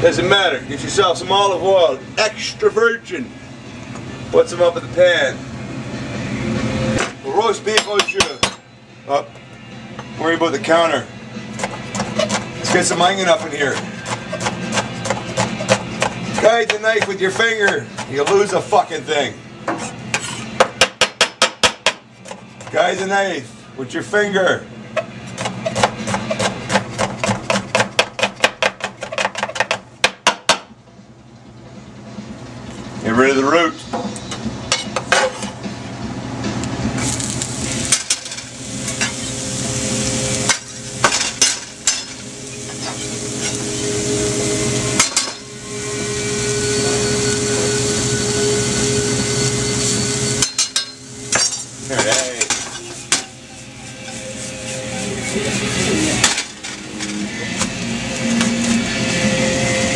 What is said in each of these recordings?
Doesn't matter. Get yourself some olive oil, extra virgin. Put some up in the pan. Roast beef au jus. Up. Worry about the counter. Let's get some onion up in here. Guide the knife with your finger. You lose a fucking thing. Guide the knife with your finger. Rid of the root.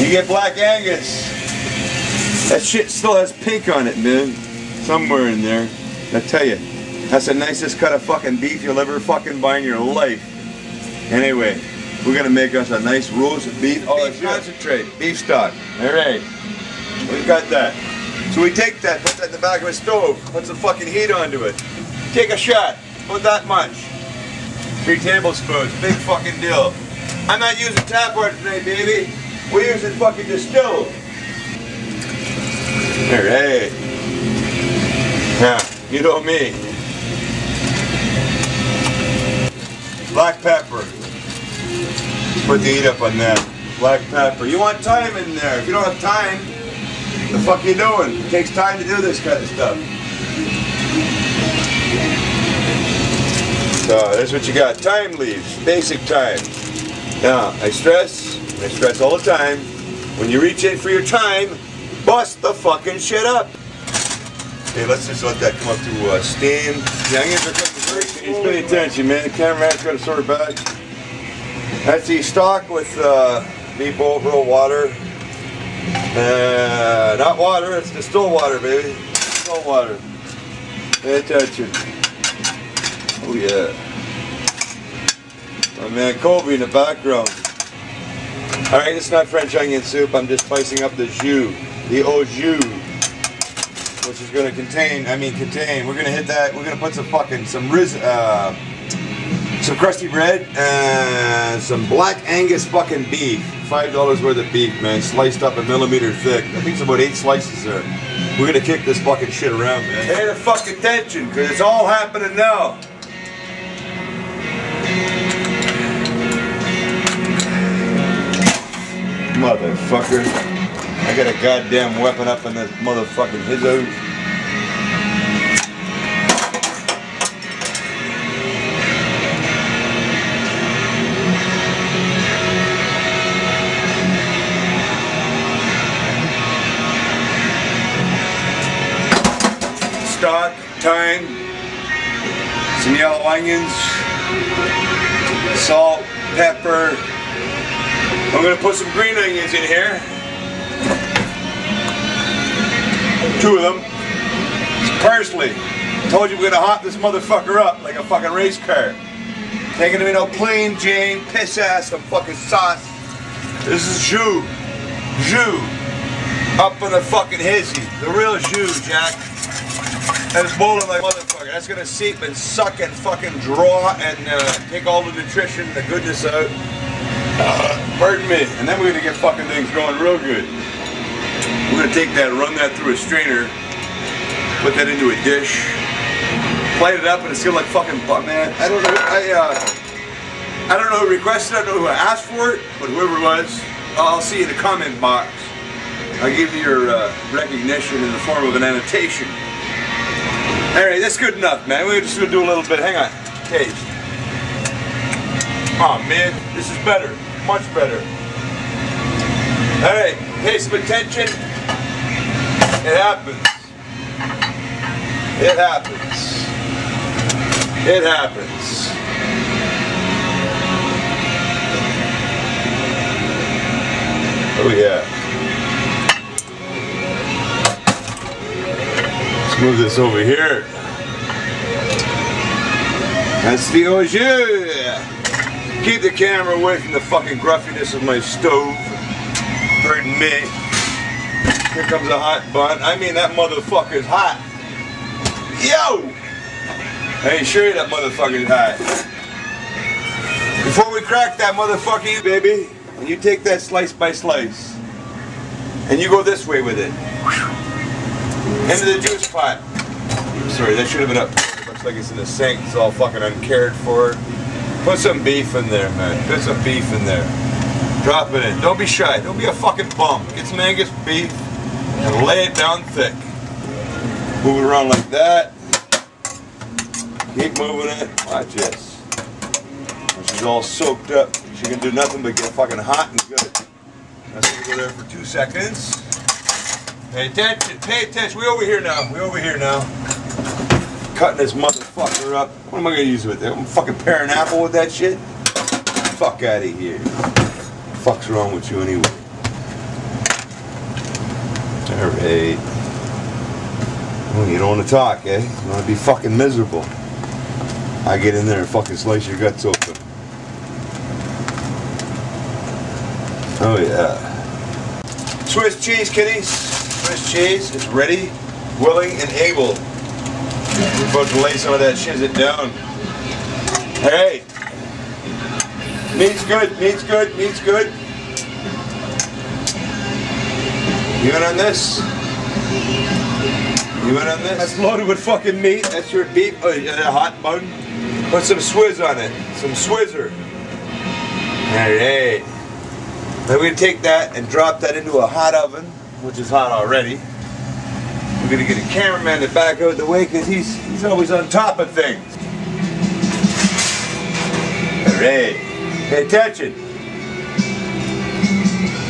You get Black Angus. That shit still has pink on it, man. Somewhere in there. I tell you, that's the nicest cut of fucking beef you'll ever fucking buy in your life. Anyway, we're gonna make us a nice roast beef, oh, beef concentrate, beef stock. All right, we've got that. So we take that, put that in the back of a stove, put some fucking heat onto it. Take a shot, put that much. Three tablespoons, big fucking deal. I'm not using tap water today, baby. We're using fucking distilled. Alright. Now, you know me. Black pepper. Put the heat up on that. Black pepper. You want thyme in there. If you don't have time, the fuck you doing? It takes time to do this kind of stuff. So, that's what you got. Thyme leaves. Basic time. Now, I stress, I stress all the time, when you reach in for your thyme, bust the fucking shit up. Okay, let's just let that come up to uh, steam. The onions are cooking very slowly. Pay attention, man. The cameraman's got a sort of bag. That's the stock with uh, beef over water. Uh, not water, it's distilled water, baby. Distilled water. Pay attention. Oh yeah. My man Kobe in the background. Alright, it's not French onion soup, I'm just spicing up the jus, the au jus, which is going to contain, I mean contain, we're going to hit that, we're going to put some fucking, some riz, uh, some crusty bread, and some black Angus fucking beef. Five dollars worth of beef, man, sliced up a millimeter thick. I think it's about eight slices there. We're gonna kick this fucking shit around, man. Pay the fuck attention, cause it's all happening now. Motherfucker. I got a goddamn weapon up in this motherfucking hizzo. Stock, thyme, some yellow onions, salt, pepper, I'm gonna put some green onions in here. Two of them. Parsley. Told you we're gonna hot this motherfucker up like a fucking race car. Taking to be no plain Jane, piss ass, some fucking sauce. This is jus. Jus. Up in the fucking hizzy. The real jus, Jack. And it's boiling like motherfucker. That's gonna seep and suck and fucking draw and uh, take all the nutrition, the goodness out. Uh, pardon me. And then we're gonna get fucking things going real good. We're gonna take that, run that through a strainer, put that into a dish, plate it up, and it's gonna look fucking man. I don't know. I uh, I don't know who requested. it, I don't know who asked for it, but whoever it was, I'll see you in the comment box. I'll give you your uh, recognition in the form of an annotation. Alright, that's good enough, man. We're just gonna do a little bit. Hang on. Taste. Oh man, this is better. Much better. Alright, pay some attention. It happens. It happens. It happens. Oh yeah. Let's move this over here. That's the au. Keep the camera away from the fucking gruffiness of my stove. Pardon me. Here comes a hot bun. I mean, that motherfucker's hot. Yo! I ain't sure that motherfucker's hot. Before we crack that motherfucker, baby, and you take that slice by slice, and you go this way with it. Into the juice pot. Sorry, that should have been up. Looks like it's in the sink. It's all fucking uncared for. Put some beef in there, man. Put some beef in there. Drop it in. Don't be shy. Don't be a fucking bum. Get some Angus beef and lay it down thick. Move it around like that. Keep moving it. Watch this. When she's all soaked up, she can do nothing but get fucking hot and good. Let's leave it there for two seconds. Pay attention. Pay attention. We over here now. We over here now. Cutting this motherfucker up. What am I gonna use with it? I'm fucking paring apple with that shit. Fuck out of here. Fuck's wrong with you anyway? Alright. Well, you don't want to talk, eh? You want to be fucking miserable. I get in there and fucking slice your guts open. Oh yeah. Swiss cheese, kiddies. Swiss cheese is ready, willing, and able. We're about to lay some of that shizit down. Hey! Meat's good, meat's good, meat's good. You in on this? You in on this? That's loaded with fucking meat. That's your beef, oh, a hot bun. Put some swizz on it. Some swizzer. Alright. Then we're gonna take that and drop that into a hot oven, which is hot already. We're gonna get a cameraman to back out of the way because he's he's always on top of things. Alright. Pay attention.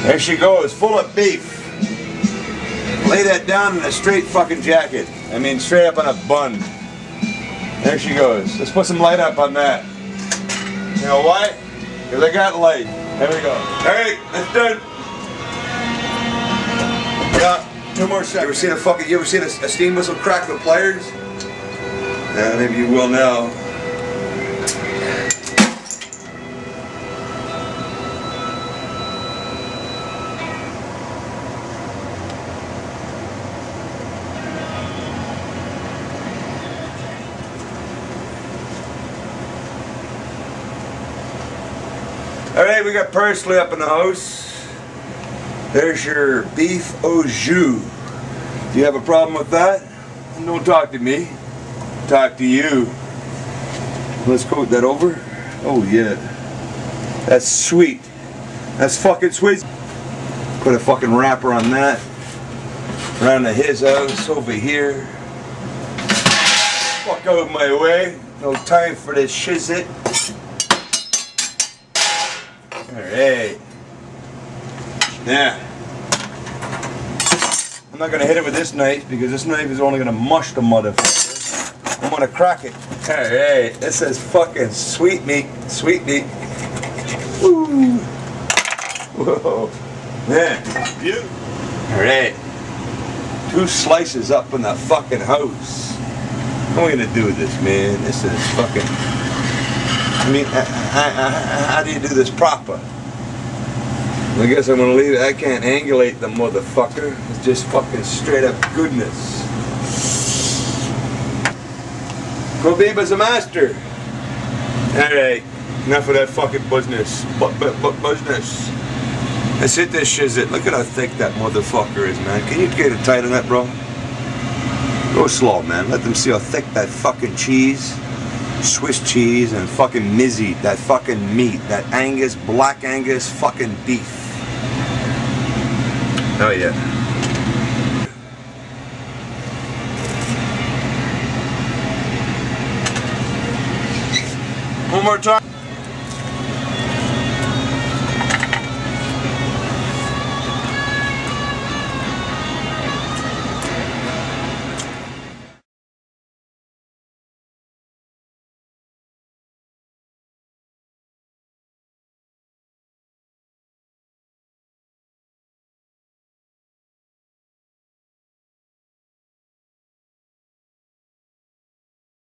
There she goes, full of beef. Lay that down in a straight fucking jacket. I mean, straight up on a bun. There she goes. Let's put some light up on that. You know why? Because I got light. There we go. Alright, that's done. Yeah, two more seconds. You ever seen a fucking, you ever seen a, a steam whistle crack with pliers? Yeah, maybe you will now. All right, we got parsley up in the house. There's your beef au jus. Do you have a problem with that? Don't talk to me. Talk to you. Let's coat that over. Oh yeah. That's sweet. That's fucking sweet. Put a fucking wrapper on that. Around to his house over here. Fuck out of my way. No time for this shizit. Alright. Now, I'm not going to hit it with this knife because this knife is only going to mush the motherfucker. I'm going to crack it. Alright, this is fucking sweet meat. Sweet meat. Woo. Whoa. Man. You. Alright. Two slices up in the fucking house. What am I going to do with this, man? This is fucking... I mean, how do you do this proper? I guess I'm gonna leave it. I can't angulate the motherfucker. It's just fucking straight up goodness. Kobeba's a master. Alright, enough of that fucking business. But, but, but business. Let's hit this shizit. Look at how thick that motherfucker is, man. Can you get it tight on that, bro? Go slow, man. Let them see how thick that fucking cheese Swiss cheese and fucking mizzy, that fucking meat, that Angus, black Angus fucking beef. Oh yeah. One more time.